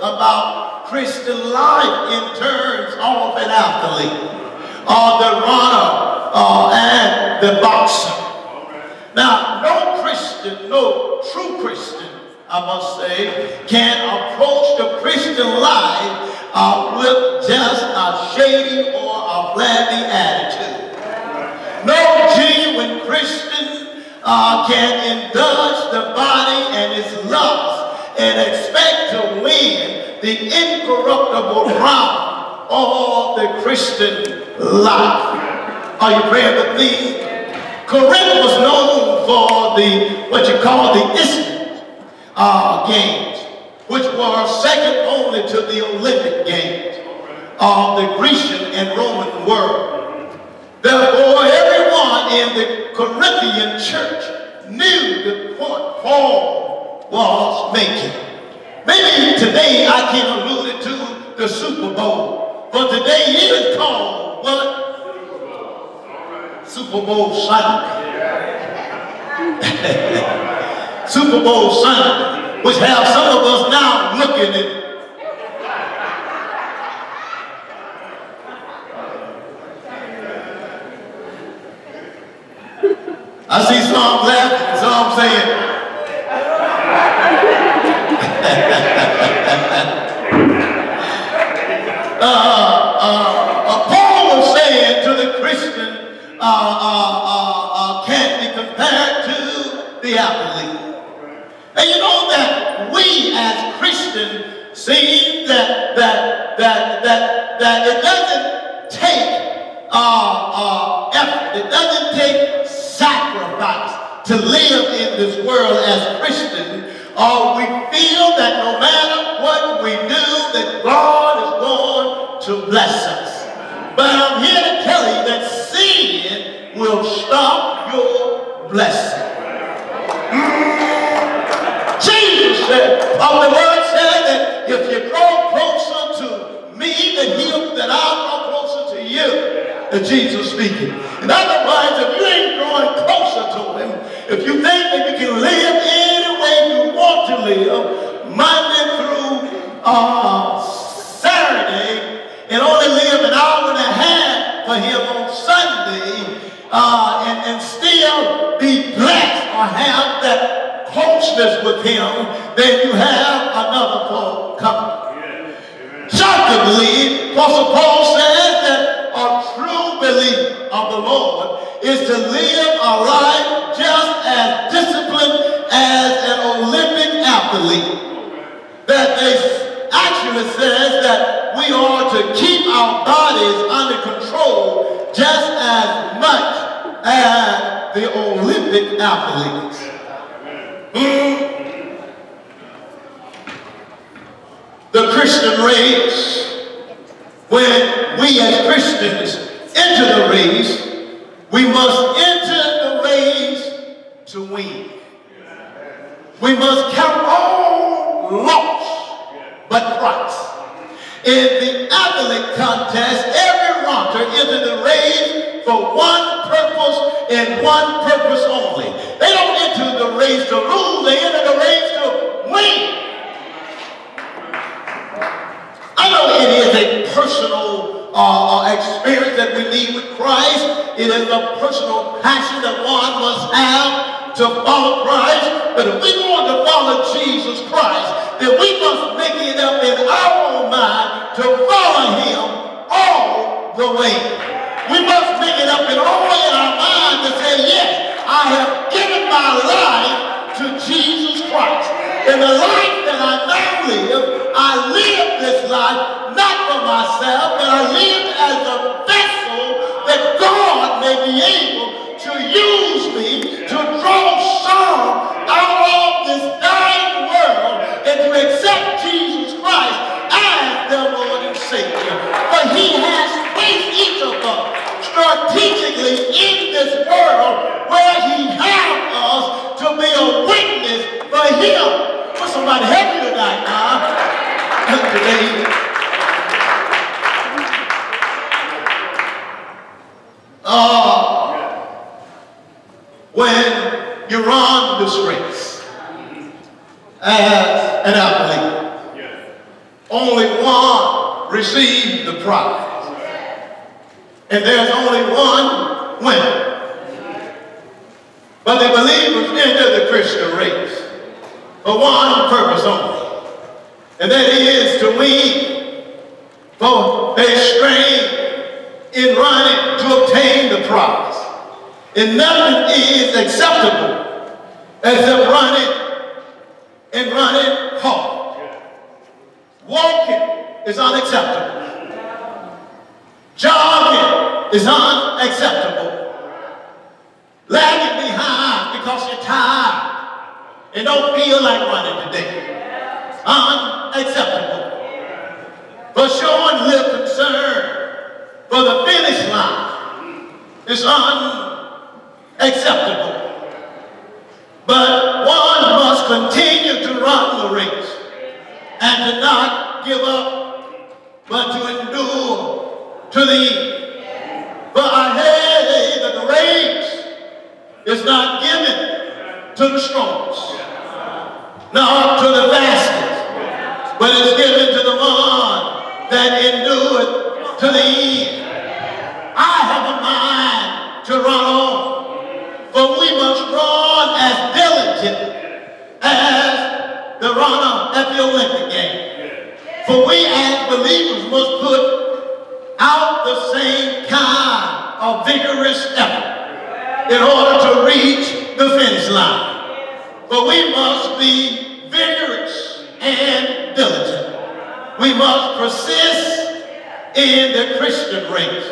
about Christian life in terms of an athlete, or the runner, uh, and the boxer. Now, no Christian, no true Christian, I must say, can approach the Christian life uh, with just a shady or a flabby attitude. No genuine Christian uh, can indulge the body and its lust and expect to win the incorruptible crown of the Christian life. Are you praying with me? Corinth was known for the, what you call the Isthmian uh, Games, which were second only to the Olympic Games of the Grecian and Roman world. Therefore, everyone in the Corinthian church knew the point Paul was making. Maybe today I can allude it to the Super Bowl, but today it is called what? Super Bowl Sunday. Super Bowl Sunday, which have some of us now looking at it. I see some laughing, some saying. Uh, Uh, uh, uh, uh, can't be compared to the athlete. And you know that we as Christians see that that that that that it doesn't take uh, effort, it doesn't take sacrifice to live in this world as Christians, or we feel that no matter what we do, that God is going to bless us. But I'm here to tell you that sin will stop your blessing. Mm. Jesus said, of the word said that if you grow closer to me, that he'll, that I'll grow closer to you. And Jesus speaking. In other words, if you ain't growing closer to him, if you think that you can live live, Monday through uh, Saturday, and only live an hour and a half for him on Sunday uh, and, and still be blessed or have that closeness with him, then you have another Paul coming. Secondly, Apostle Paul says that a true believer of the Lord is to live a life just as disciplined as That they actually says that we are to keep our bodies under control just as much as the Olympic athletes. Mm. The Christian race, when we as Christians enter the race, we must enter the race to win. We must count all loss but Christ. In the athlete contest, every runner entered the race for one purpose and one purpose only. They don't enter the race to lose, they enter the race to win. I know it is a personal uh, uh, experience that we need with Christ. It is a personal passion that one must have to follow Christ. But if we to follow him all the way. We must make it up in all in our mind to say, yes, I have given my life to Jesus Christ. In the life that I now live, I live this life not for myself, but I live as a vessel that God may be able to use me to draw some out of this dying world and to accept Jesus Christ as their Lord and Savior. But he has placed each of us strategically in this world where he has us to be a witness for him. For somebody help me tonight now. Today. Uh, when you run this race as an athlete, only one received the prize. And there's only one winner. But the believers enter the Christian race for one purpose only. And that is to win. For they strain in running to obtain the prize. And nothing is acceptable except running and running hard. Walking is unacceptable. Jogging is unacceptable. Lagging behind because you're tired and don't feel like running today. Unacceptable. For showing little concern for the finish line is unacceptable. But one must continue to run the race and to not give up, but to endure to thee. For I heard that the race is not given to the strongest, nor to the fastest, but is given to the one that endureth to the end. I have a mind to run on, for we must run as diligent as the runner at the Olympic game. For we as believers must put out the same of vigorous effort in order to reach the finish line. But we must be vigorous and diligent. We must persist in the Christian race.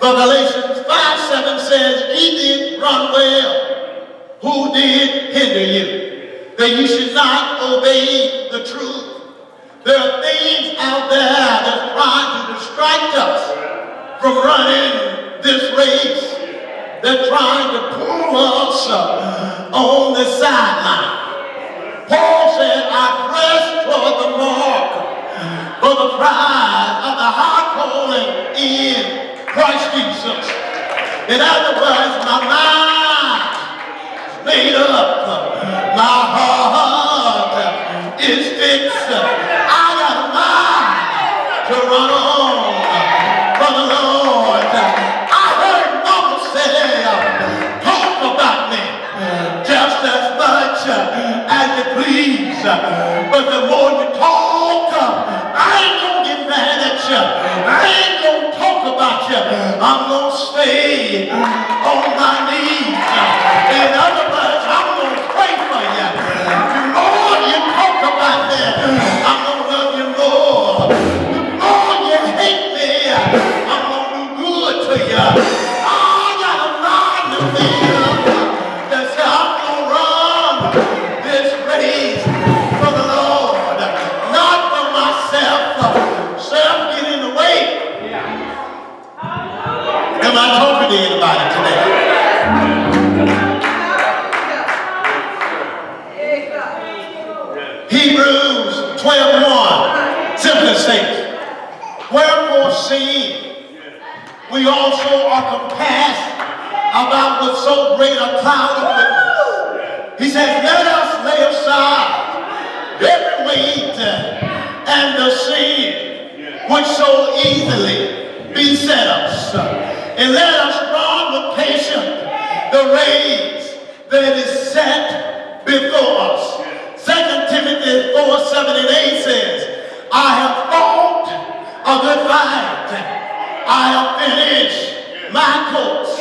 For Galatians 5, 7 says, He did run well. Who did hinder you? That you should not obey the truth there are things out there that's trying to distract us from running this race. They're trying to pull us uh, on the sideline. Paul said, I press toward the mark for the prize of the high calling in Christ Jesus. In other words, my mind is made up. My heart is fixed I got mine to run on But the more you talk, I ain't gonna get mad at you. I ain't gonna talk about you. I'm gonna stay on my knees. In other words, I'm gonna pray for you. The more you talk about me, I'm gonna love you more. Am with so great a cloud of witness. He says, let us lay aside every weight and the sin which so easily beset us and let us run with patience the race that is set before us. 2 Timothy 4, 7 and 8 says, I have fought a good fight. I have finished my course.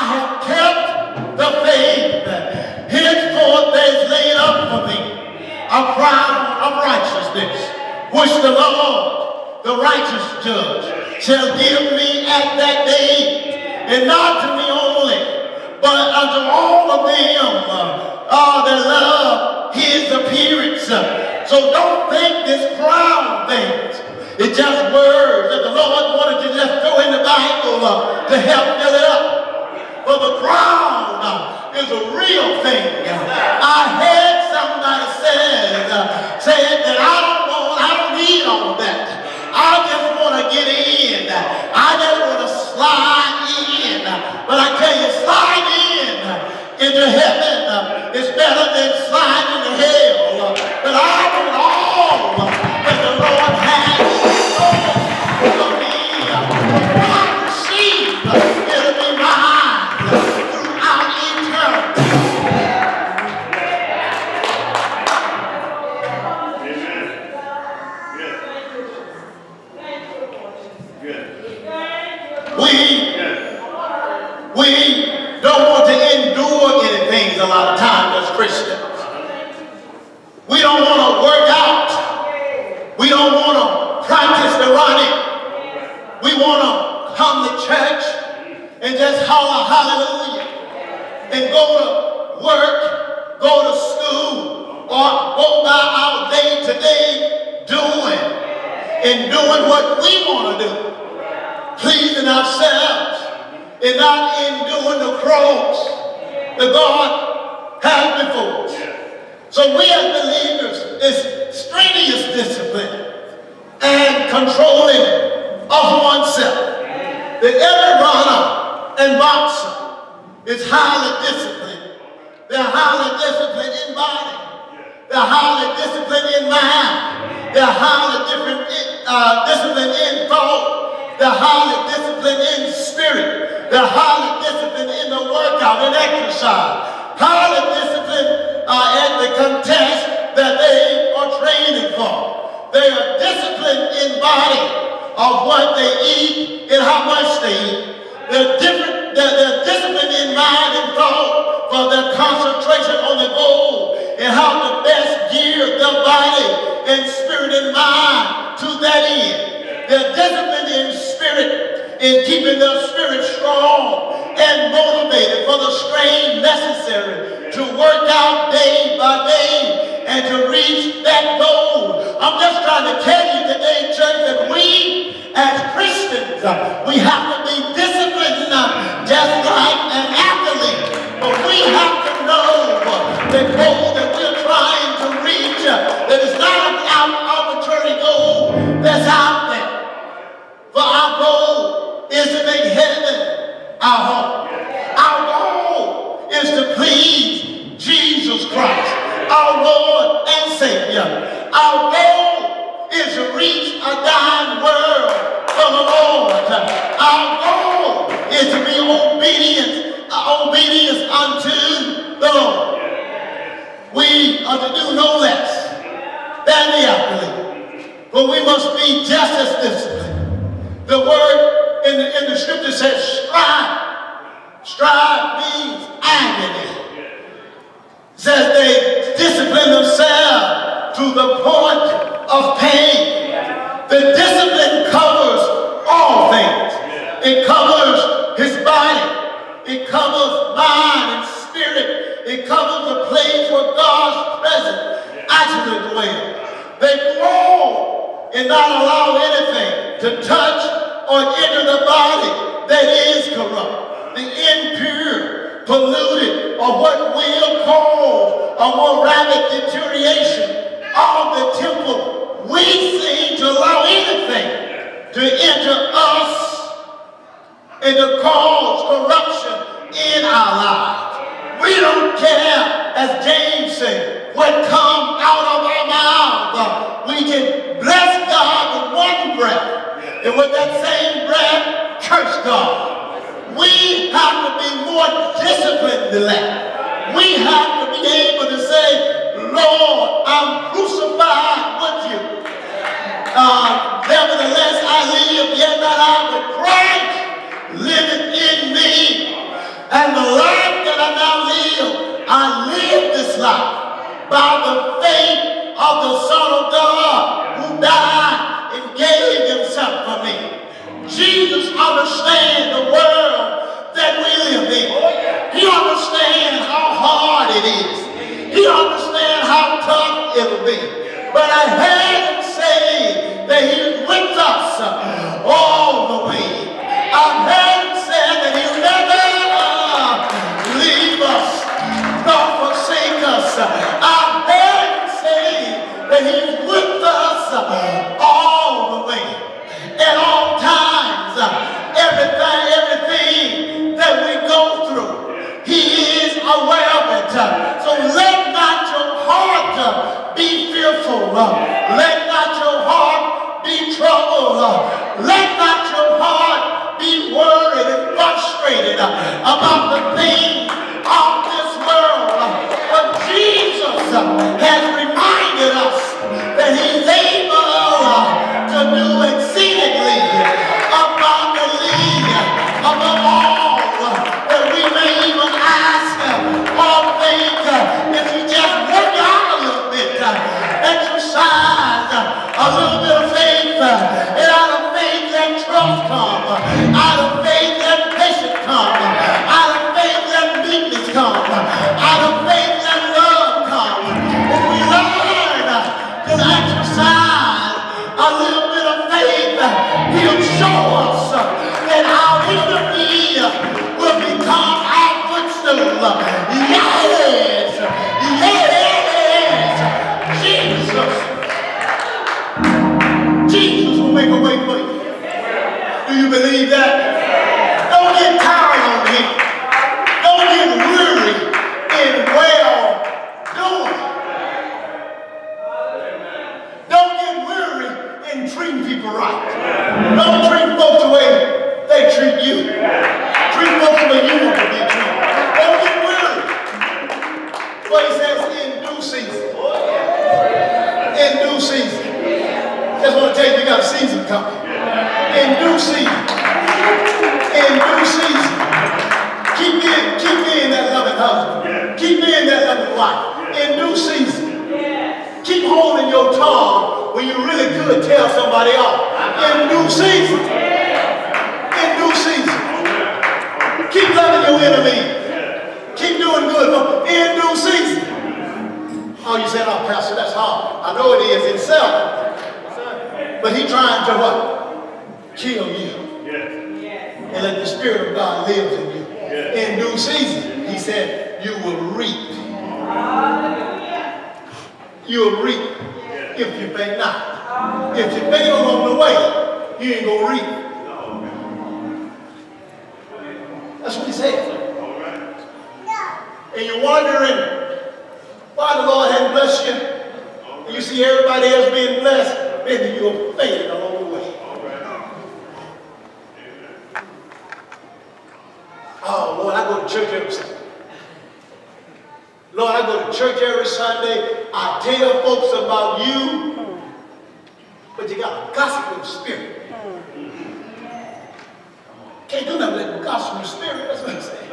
I have kept the faith. Henceforth there is laid up for me a crown of righteousness, which the Lord, the righteous judge, shall give me at that day, and not to me only, but unto all of them uh, that love his appearance. So don't think this crown things. It's just words that the Lord wanted to just throw in the Bible uh, to help fill it up. For the crown is a real thing. I heard somebody said, said that I don't want, I don't need all that. I just want to get in. I just want to slide in. But I tell you, slide in into heaven and doing what we want to do, pleasing ourselves and not in doing the cross that God has before us. So we as believers is strenuous discipline and controlling of oneself. That every runner and boxer is highly disciplined. They're highly disciplined in body. They're highly disciplined in mind. They're highly different, uh, disciplined in thought. They're highly disciplined in spirit. They're highly disciplined in the workout and exercise. Highly disciplined uh, the contest that they are training for. They are disciplined in body of what they eat and how much they eat. They're different, they're, they're disciplined in mind and thought for their concentration on the goal and how to their body and spirit and mind to that end. They're disciplined in spirit in keeping their spirit strong and motivated for the strain necessary to work out day by day and to reach that goal. I'm just trying to tell you today, church, that we as Christians, uh, we have to be disciplined uh, just like an athlete. But we have to know the goal our. Our goal is to please Jesus Christ, our Lord and Savior. Our goal is to reach a dying world for the Lord. Our goal is to be obedient, obedience unto the Lord. We are to do no less than the athlete, but we must be just as disciplined. The word in the, in the scripture says strive. Strive means agony. It says they discipline themselves to the point of pain. The discipline covers all things. It covers his body. It covers mind and spirit. It covers the place where God's presence actually dwells. They grow and not allow anything to touch or enter the body that is corrupt, the impure, polluted, or what we'll cause a more rapid deterioration of the temple we seem to allow anything to enter us and to cause corruption in our lives. We don't care, as James said, what come out of our mouth. We can bless God with one breath, and with that same breath, curse God. We have to be more disciplined than that. We have to be able to say, Lord, I'm crucified with you. Uh, nevertheless, I live, yet not I, but Christ liveth in me. And the life that I now live, I live this life by the faith of the Son of God who died Jesus understands the world that we live in. Oh, he understands how hard it is. He understands how tough it will be. But I had you. And let the Spirit of God live in you. In due season, he said, you will reap. You will reap if you faint not. If you faint along the way, you ain't gonna reap. That's what he said. And you're wondering why the Lord hadn't blessed you. And you see everybody else being blessed, maybe you're failing along the way. Oh, Lord, I go to church every Sunday. Lord, I go to church every Sunday. I tell folks about you. But you got a gossiping spirit. Can't do nothing with gossiping spirit. That's what I'm saying.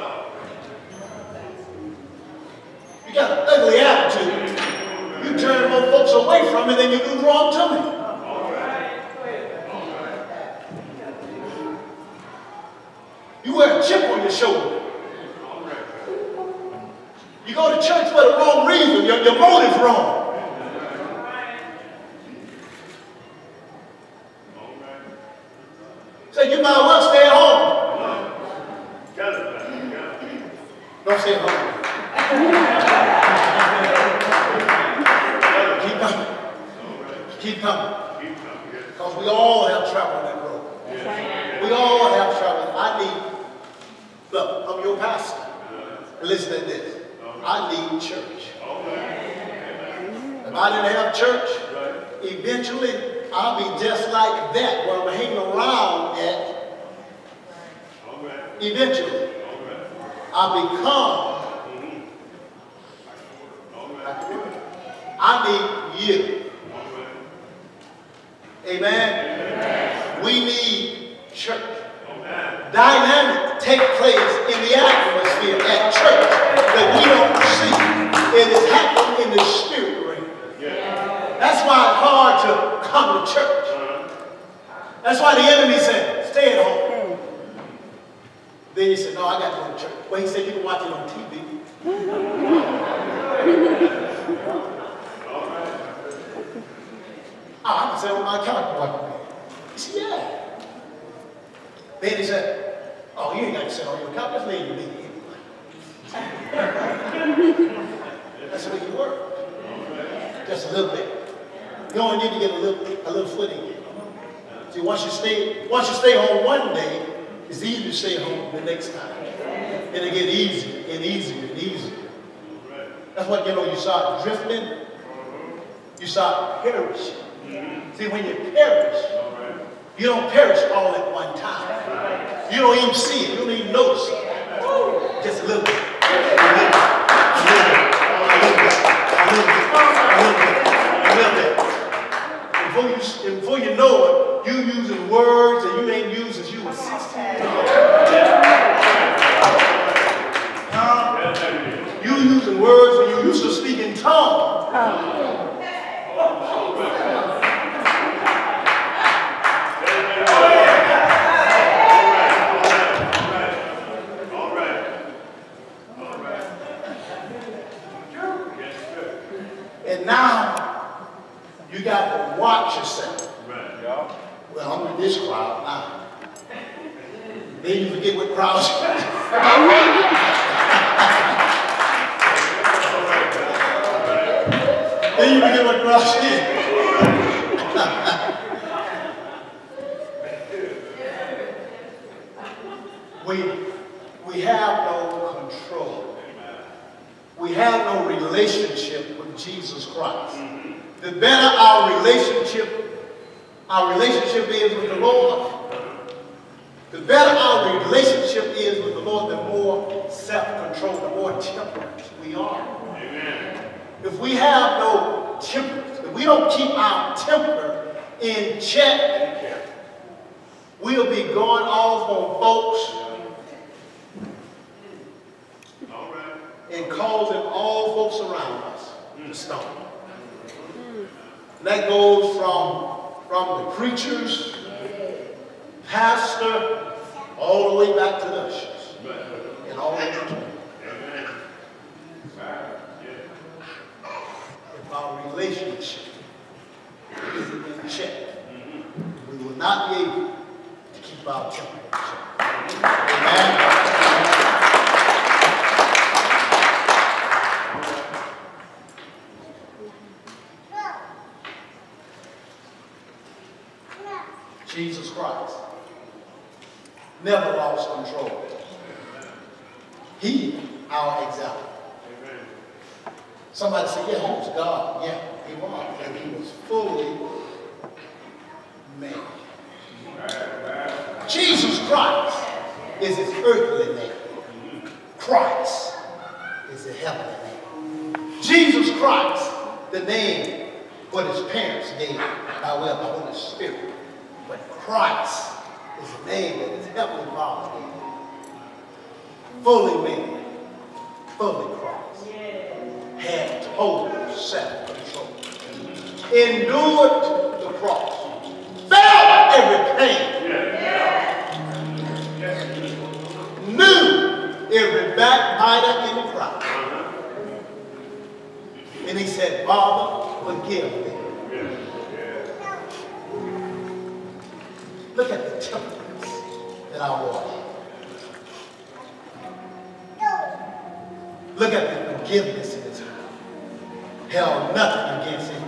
You got an ugly attitude. You turn more folks away from it than you do wrong to me. You wear a chip on your shoulder. You go to church for the wrong reason. Your, your motive's wrong. So you might well stay at home. Don't stay at home. Keep coming. Keep coming. Because we all have traveled that road. We all have traveled. I need, look, I'm your pastor. Listen to this. I need church. If I didn't have church, eventually I'll be just like that where I'm hanging around at. Eventually, I'll become. I need you. Amen. We need church. Dynamic take place in the atmosphere at church that we don't see. It is happening in the spirit realm. That's why it's hard to come to church. That's why the enemy said, stay at home. Then he said, no, I got to go to church. Well, he said, you can watch it on TV. Oh, I can on my watch. He said, yeah. Then he said, oh, you ain't got to sit on your in your bed anyway. That's the you work. Just a little bit. You only need to get a little, a little footing. See, once you stay, once you stay home one day, it's easy to stay home the next time. And it get easier and easier and easier. That's what, you know, you start drifting, you start perishing. See, when you perish, you don't perish all at one time. You don't even see it. You don't even notice it. Just a little bit. A little bit. A little bit. A little bit. A little bit. A little bit. Before you, before you know it, you using words that you ain't used you were 16. You using words when you used to speak in tongues. And now you got to watch yourself Well, I'm in this crowd now. Then you forget what crowds. then you forget what crowds is. we, we have no control. We have no relationship with Jesus Christ. The better our relationship, our relationship is with the Lord, the better our relationship is with the Lord, the more self-control, the more temperate we are. Amen. If we have no temperance, if we don't keep our temper in check, we'll be going off on folks and causing all folks around us to stumble. Mm. That goes from, from the preachers, pastor, all the way back to the ushers, and all in between. If our relationship isn't in check, we will not be able to keep our temper in check. Amen. Jesus Christ. Never lost control. He, our example. Somebody said, yeah, he was God. Yeah, he was. And he was fully man. Jesus Christ is his earthly name. Christ is the heavenly name. Jesus Christ, the name what his parents gave by way of the Holy Spirit. But Christ is the name that his heavenly Father gave Fully man, fully Christ. Had total self-control. Endured the cross. Felt every pain. Knew every backbiter in crowd. And he said, Father, forgive them Look at the temperance that I walk Look at the forgiveness. Held nothing against him.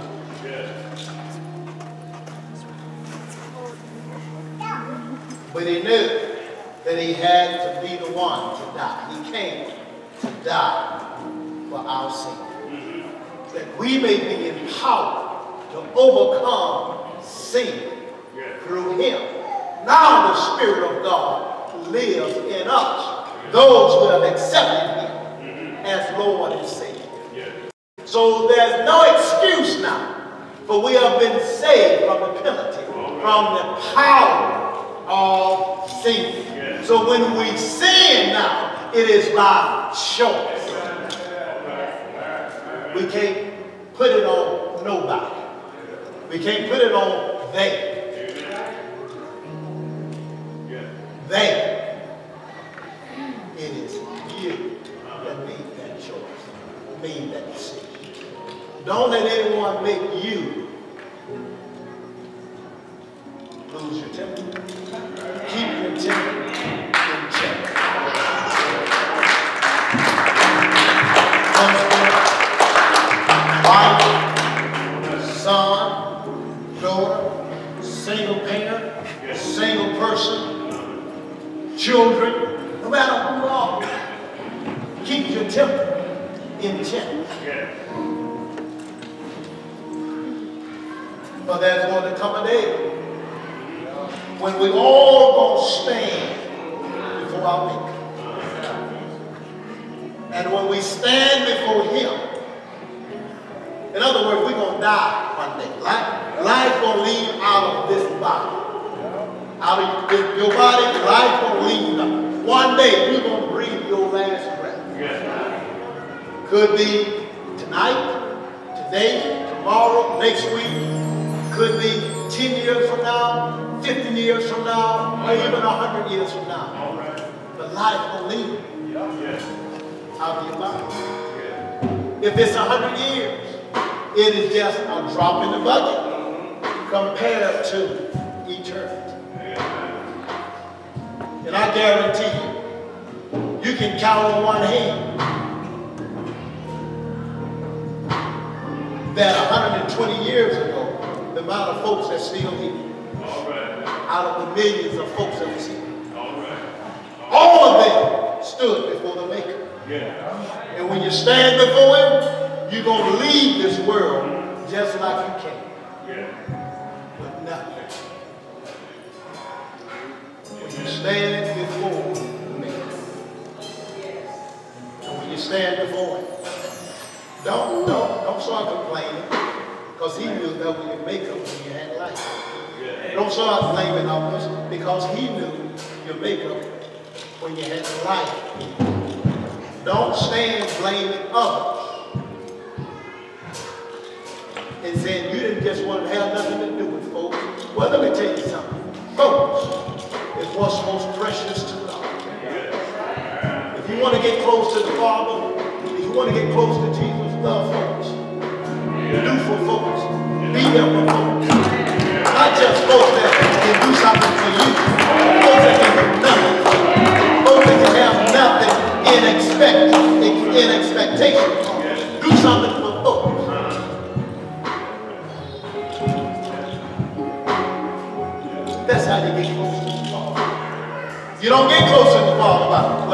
But he knew that he had to be the one to die. He came to die for our sin. That we may be empowered to overcome sin through him. Now the Spirit of God lives in us, those who have accepted him as Lord and. So there's no excuse now, for we have been saved from the penalty, from the power of sin. So when we sin now, it is by choice. We can't put it on nobody. We can't put it on they. There. It is you that made that choice, made that decision. Don't let anyone make you when we stand before Him, in other words, we're going to die one day. Life, life to leave out of this body out of your body, life will leave. One day you're going to breathe your last breath. Could be tonight, today, tomorrow, next week. Could be 10 years from now, 15 years from now, or even 100 years from now. But life will leave out of your body. If it's 100 years, it is just a drop in the bucket compared to eternity. And I guarantee you, you can count on one hand that 120 years ago, the amount of folks that still here, out of the millions of folks that we see, all of them stood before the Maker. And when you stand before Him, you're going to leave this world just like you came. With nothing. When you stand before Maker. And when you stand before Him, don't, don't, don't start complaining. Because He knew that when you make up when you had life. Don't start blaming others because He knew your makeup when you had life. Don't stand blaming others and saying you didn't just want to have nothing to do with folks. Well, let me tell you something. Folks is what's most precious to God. If you want to get close to the Father, if you want to get close to Jesus, love folks. Do for folks. Be there for folks. Not just folks that can do something for you.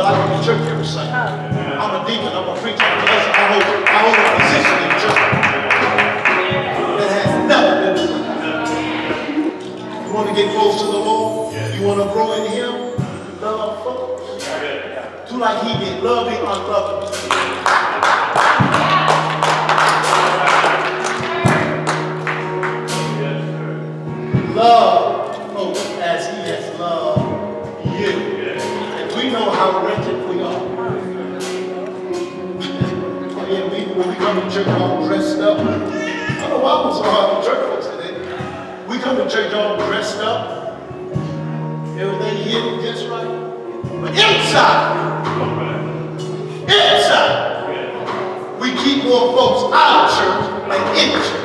By, well, I go to church every Sunday. I'm a deacon, I'm a preacher, I'm a pastor, I hold, I hold a position in church. That has nothing to do with it. You want to get close to the Lord? You want to grow in Him? Love folks. Do like He did. Love the unlovable. Know how wretched we are. I mean, we, when we come to church all dressed up, I don't know why I'm so hard on church folks today. We come to church all dressed up, everything hidden just right. But inside, inside, we keep more folks out of church than in church.